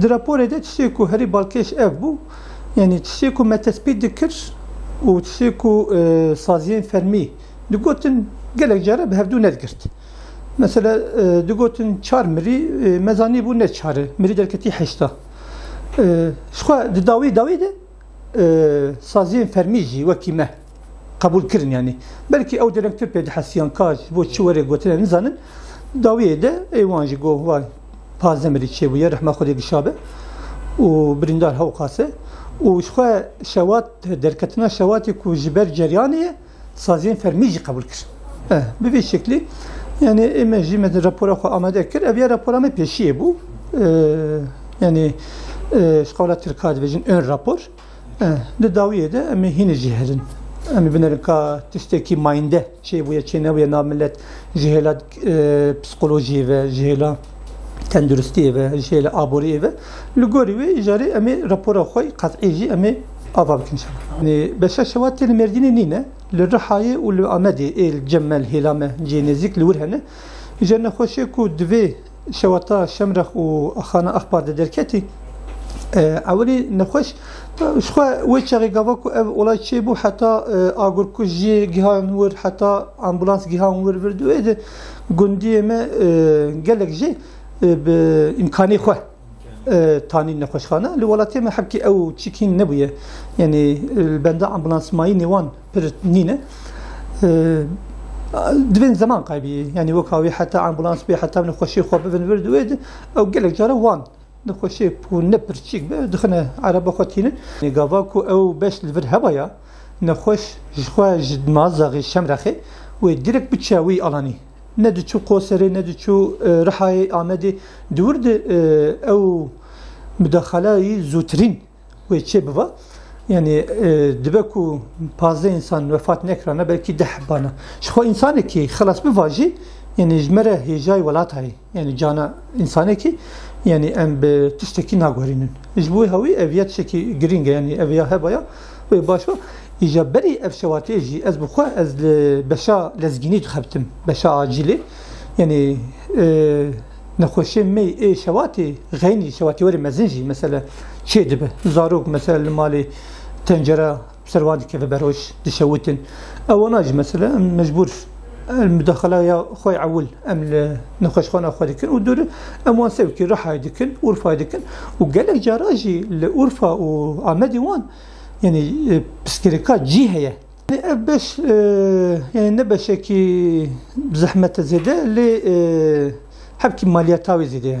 Di raporê de tiştê ku herî balkêş ev bû, yanî tiştê ku me tespît dikir û tiştê ku saziyên fermî digotin gelek care bi hevdu nedigirt. Mesela digotin çar mirî me zanîbû ne çar e, mirî derketî heşta. Jixwe di dawî dawî de Saziyên fermî jî wekî me qebûl kirin yanî. Belkî ew dereng tu pê dihesiyan ka ji bo çi werê gotine nizanin. Dawiyê de ê wan ji goh wan pazdeh mirî çêbûye rehma Xwedê gişabe û birîndar hewqase û ji xwe şewat derketina şewatê ku ji ber ceryanê ye, saziyên fermî jî qebûl kir. Eh, bi vê şeklî yani ê me jî me di rapora xwe amade kir. Ev ya rapora me pêşiyê bû. Eh, yani eh, ji qewla Tirka dibêjin ön rapor. Eh, di dawiyê de em ê hînê jî herin. Em ê binerin ka tiştekî mayinde çêbûye çê nebûye na millet ji hêla eh, psikolojiyê ve ji hêla tenduristiyê ve, ji hêla aboriyê ve. Li gorî wê îcarê em ê rapora xwe qet'î jî em ê ava bikin şeva. Beşa şeva tê li Mêrdînê nîne, li Rihayê û li Amedê ê li cem me li hêla me cihê nêzîk li wir hene. Îcar nexweş e ku di vê şewata Şemrex û Axana Axpar de derketî. Ewilî nexweş ji xwe wê çaxê gava ku ev olay çêbû heta agirkuj jê gihan wir heta ambulans gihan wir vir di wê de Gundiyê me gelek jê bi îmkanê xwe tanîn nexweşxane. Li welatiyê me hebkî ew çîk hîn nebûye. Yanî li benda ambulansmayînê wan pir nîne. Divên zeman kaybî yanî wek havî heta ambulans bê heta nexweşê xwe bibin vir di wê di ew gelek cara wan nexweşê ku ne pir çîk be dixine erebe xwe tînin. Gava ku ew beş li vir heba ya. Nexweş ji xwe ji ma Zaxê Şemrexê wê direk biçiya wî alanî. Ne diçû Qoserê ne diçû Rihayê, Amedê. Di wir de ew mudaxalayî zûtirîn wê çê biba. Yanî dibe ku pazdeh însan wefat nekirana belkî deh bana. Ji xwe însanekî xilas biva jî yanî ji me re hêjayê welata ye. Yanî cana însanekî yanî em bi tiştekî naguherînin. Ji bo wê hewî ev ya tiştekî girîng e yanî ev ya heba ya wê baş ba. Îja berî ev şewatiyê jî ez bi xwe ez li beşa lezgînî dixebtim, beşa acîlê. Yanî nexweşiyên me ê şewatê xeynî şewatî werê mezin jî mesela çê dibe. Zarok mesela li malê tencera Bi ser wan dikeve beroj, dişewitin. Ew wana jî mesela em mecbûr em mudaxalaya xwe yê ewil em li nexweşxana xwe dikin û dûr em wan sewkî Rihayê dikin, Urfayê dikin û gelek cara jî li Urfa û Amedê wan yanî piskirika cî heye. Ev beş yanî ne beşekî bi zehmet e zêde lê hevkî maliyeta wê zêde ye.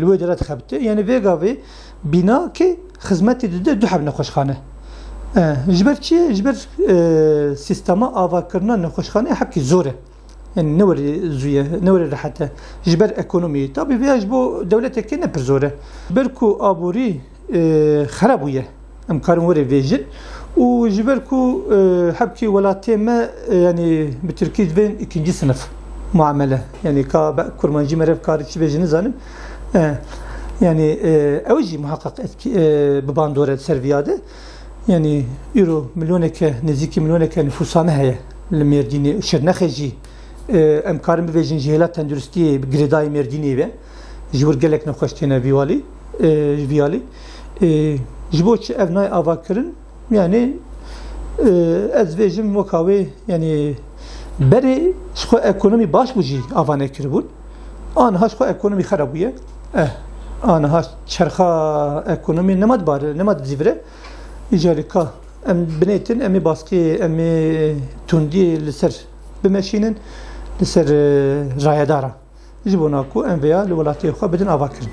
li wê dere dixebite. Yanî vê gavê bînakê xizmetê dide du heb nexweşxane. Ji ber çi ji ber sîstema avakirina nexweşxanê hebkî zor e. Yani ne were zûye, ne were rehet e. Ji ber ekonomiyê. Tabî vêya ji bo dewletekê ne pir zor e. Ber ku aborî xera bûye em karin werê vêjin û ji ber ku hebkî welatê me yanî bi Tirkî divên îkincî sinif muamele yanî ka kurmancî merev karî çi bêjin nizanim yanî ew jî muheqeq bi bandore ser viyade yanî îro milyoneke nêzîkî milyoneke nifûsane heye li Mêrdînê û Şirnexê jî em karin bivêjin ji hêla tenduristiyê bi girêdayî Mêrdînê ve ji wir gelek nexweş têne vîwalî. Viyalî ji bo çi ev nayê avakirin yanî ez vêjim weka wê yanî berê ji xwe ekonomî baş bû jî ava nekiribûn aniha ji xwe ekonomî xerab bûye eh aniha çerxa ekonomî nema dibar nema dizîvire îca li ka em binêtin em ê baskê em ê tundiyê li ser bimeşînin li ser rayedaran. ji bona ku em vêya li welatiyên xwe bidin avakirin.